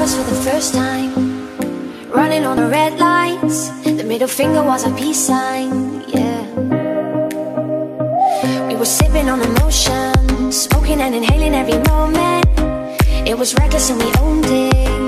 us for the first time. Running on the red lights The middle finger was a peace sign, yeah. We were sipping on emotion Smoking and inhaling every moment. It was reckless and we owned it,